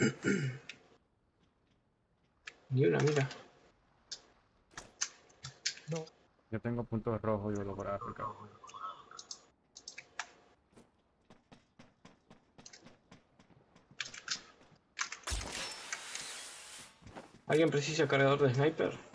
Ni una, mira. No. Yo tengo puntos rojos y holográficos. ¿Alguien precisa cargador de sniper?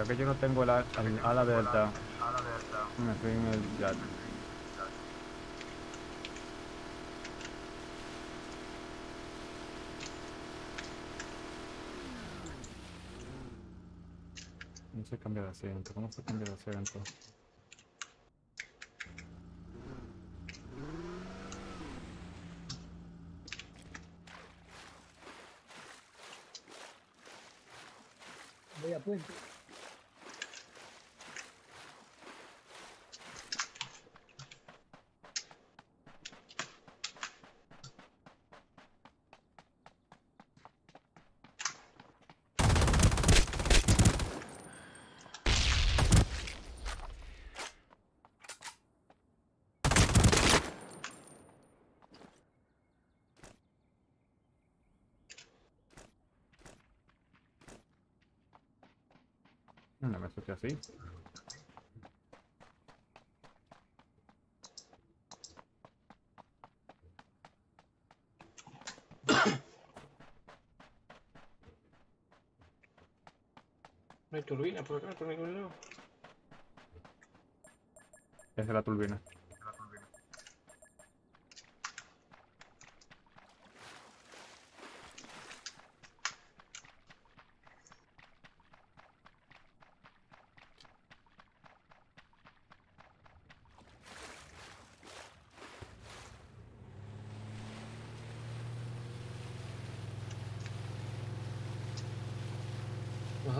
Creo que yo no tengo el, a- el ala delta. Me fui en el jet. No se cambia de asiento. ¿Cómo se cambia de asiento? No me asusté así. No hay turbina por acá, por ningún lado. Es la turbina.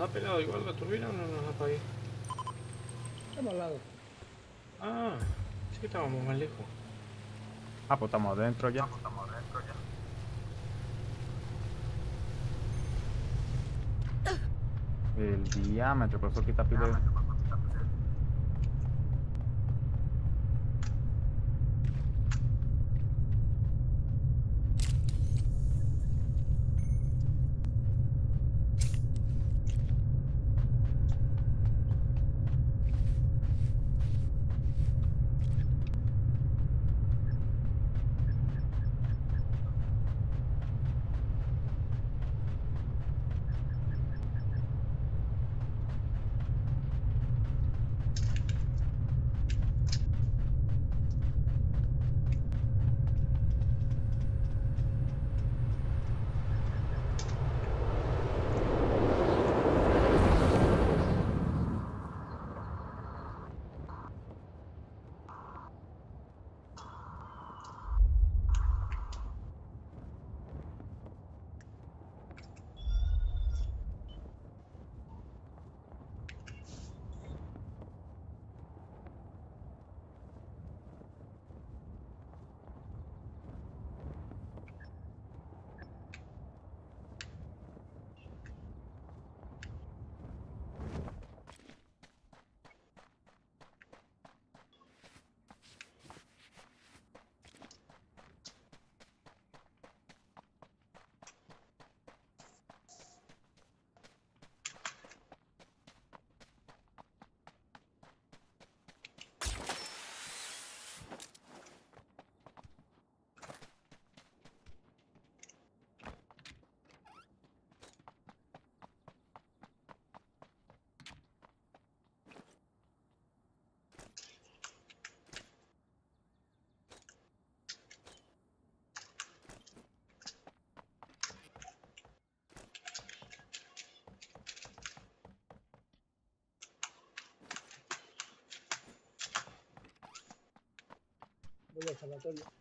Ha pelado igual la turbina o no nos ha pagado? Estamos al lado. Ah, sí que estábamos más lejos. Ah, pues estamos adentro ya. El diámetro, por eso quita pide. del observatorio.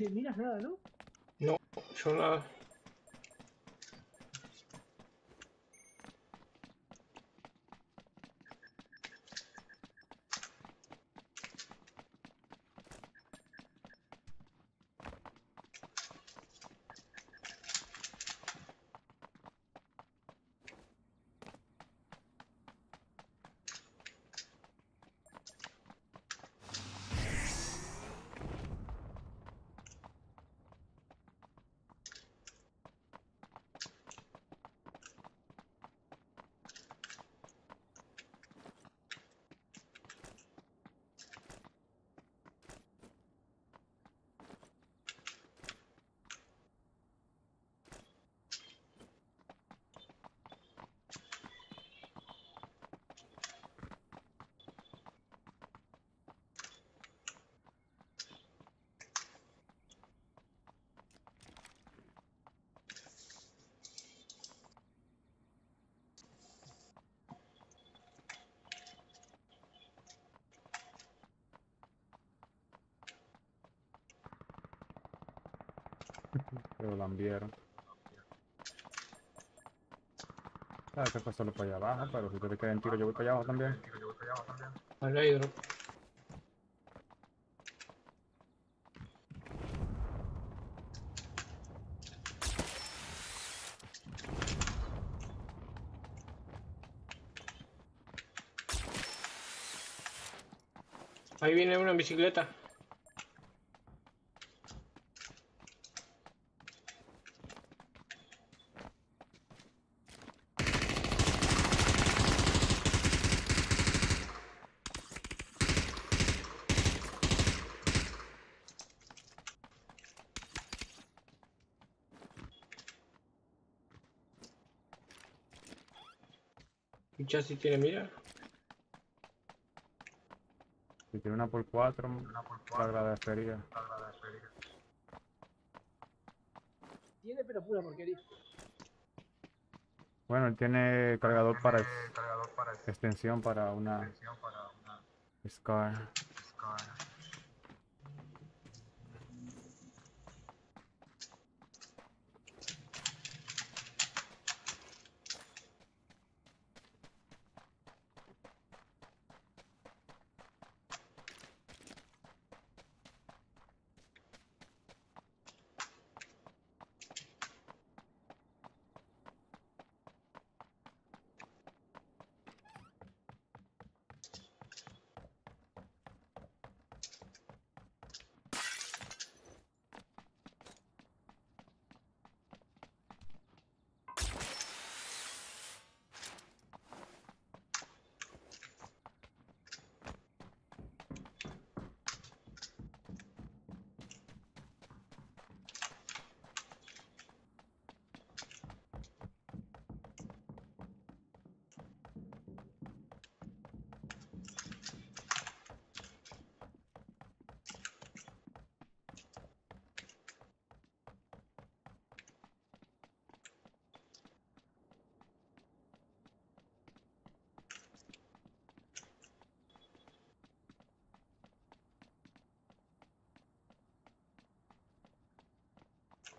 Si miras nada, ¿no? No, yo nada. Pero la enviaron. Sabes que fue solo para allá abajo, pero si te quedan tiro yo voy para allá abajo también. Vale, hidro. Ahí viene una bicicleta. Chasis tiene mira. Si tiene una por cuatro, te agradecería. Tiene, pero pura porquería. Bueno, él tiene cargador para extensión para una Scar.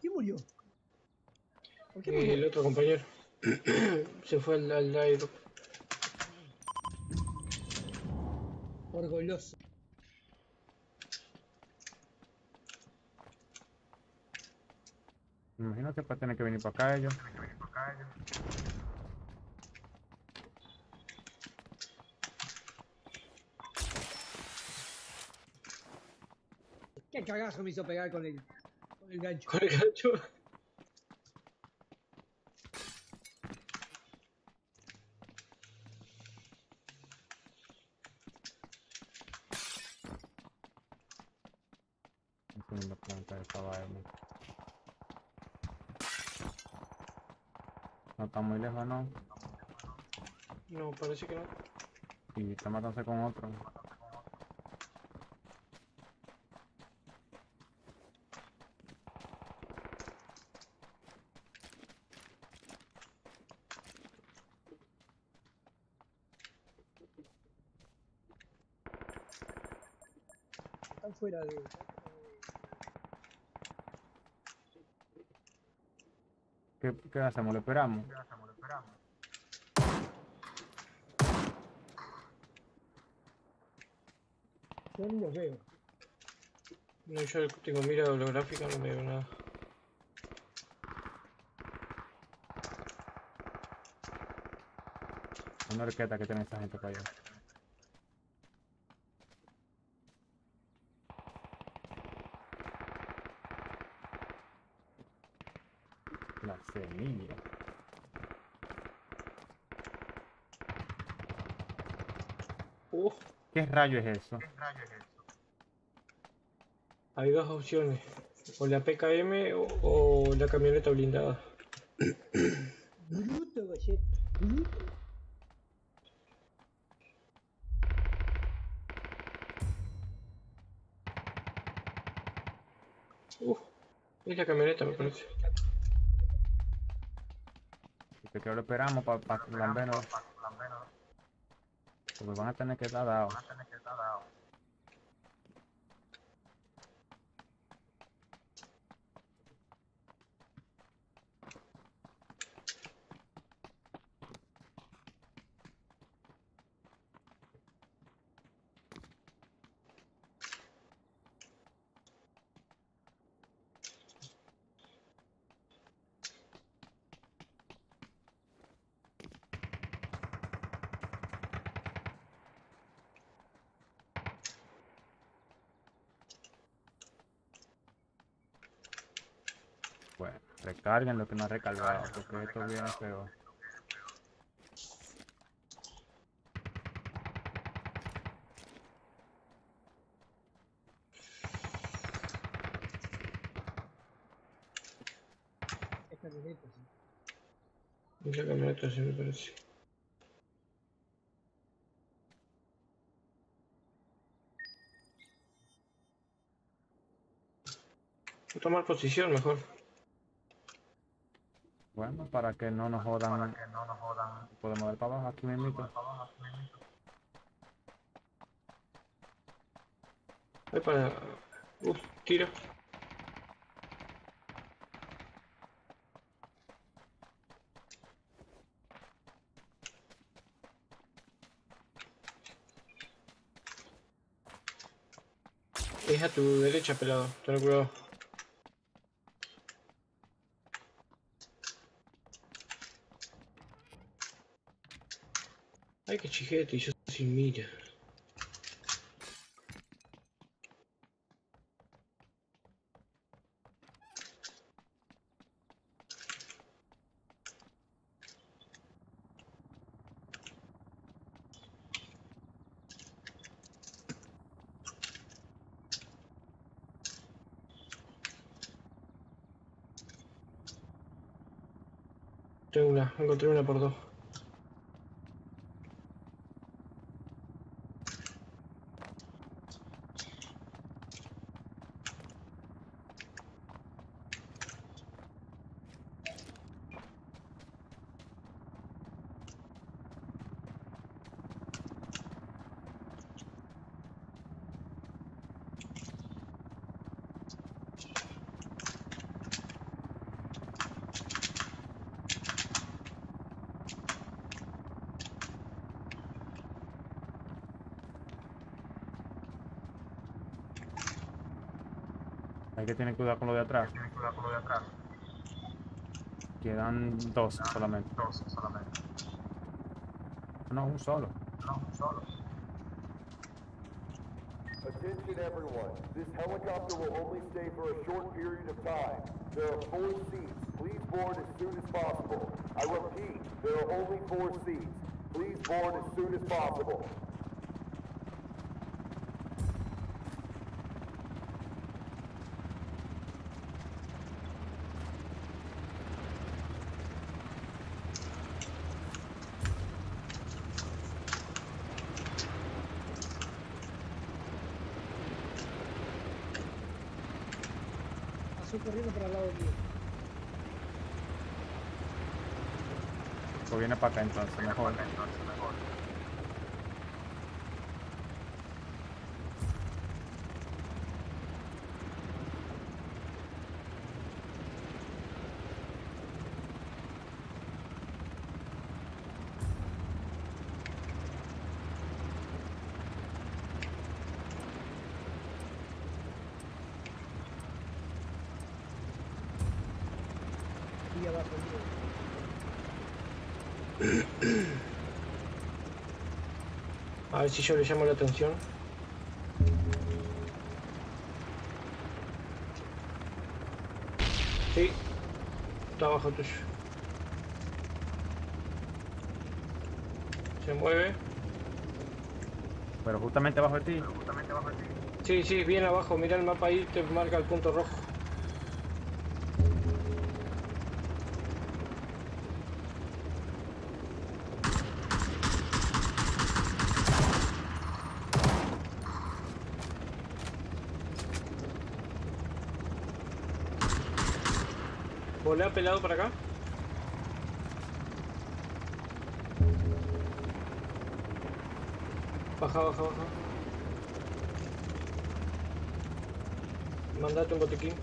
Murió? ¿Por qué Eh, murió? el otro compañero se fue al, al airdrop. Por goloso. Me imagino que para tener que venir para acá ellos. Qué cagazo me hizo pegar con el, con el gancho. Con el gancho. Segunda planta de esta vaina. No está muy lejos, ¿no? No, parece que no. Y está matándose con otro. Fuera de. ¿Qué, qué hacemos? ¿Lo esperamos? Yo ni los veo. No, yo tengo mira holográfica, no veo nada. Una horqueta que tiene esa gente para allá. Uf, ¿Qué rayo es eso? hay dos opciones. O la PKM o, o la camioneta blindada. Bruto, Gallet. Bruto. Uf, es la camioneta me parece. Que lo esperamos para pa, lambernos. Porque van a tener que estar dados. Bueno, recarguen lo que no ha recargado, porque esto viene feo. Es camioneta, sí. Camioneta, me parece. Voy a tomar posición mejor. Bueno, para que no nos jodan, podemos dar para abajo aquí mismo. Voy para... Uf, tiro. Es a tu derecha, pelado. Ten cuidado. Ay, qué chijete, y yo sin mira. Tengo una, encontré una por dos. Tener cuidado con lo de atrás. Quedan dos solamente. No, un solo. Attention everyone, this helicopter will only stay for a short period of time. There are four seats. Please board as soon as possible. I repeat, there are only four seats. Please board as soon as possible. Viene para acá entonces, mejor. A ver si yo le llamo la atención. Sí. Está abajo tuyo. Se mueve. Pero justamente abajo de ti. Sí, sí, bien abajo. Mira el mapa ahí, te marca el punto rojo. Pelado para acá. Baja, baja, baja. Mandate un botiquín.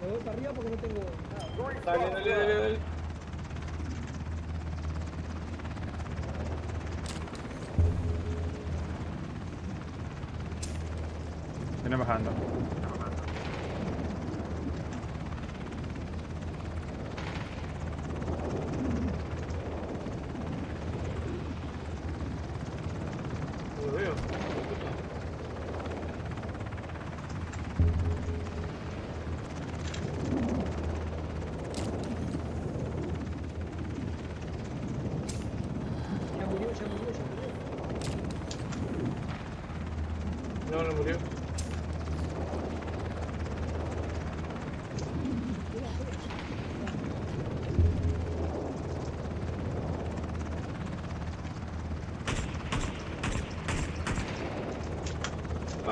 Me voy para arriba porque no tengo nada. Dale, dale, dale, dale. Viene bajando. No lo veo. Ya murió, ya murió, ya murió. No, no murió.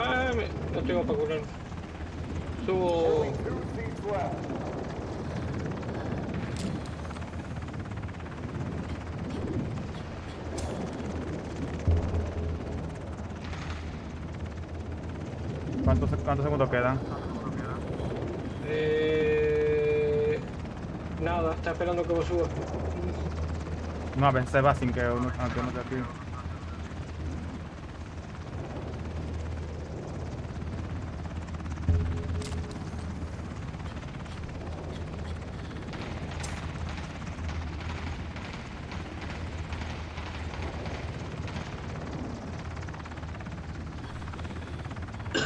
Ah, me... no tengo para curar. Subo. ¿Cuántos, cuántos segundos quedan? Eh... Nada, está esperando que vos subas. No, se va sin que uno, aunque uno active.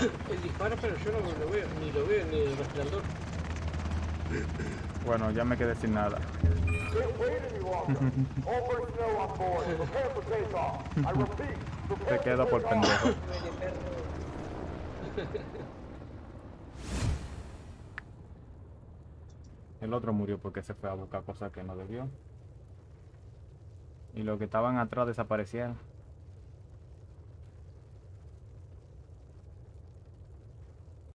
Él dispara, pero yo no lo veo, ni lo veo, ni el resplandor. Bueno, ya me quedé sin nada. Prepare quedó por pendejo. El otro murió porque se fue a buscar cosas que no debió. Y los que estaban atrás desaparecieron.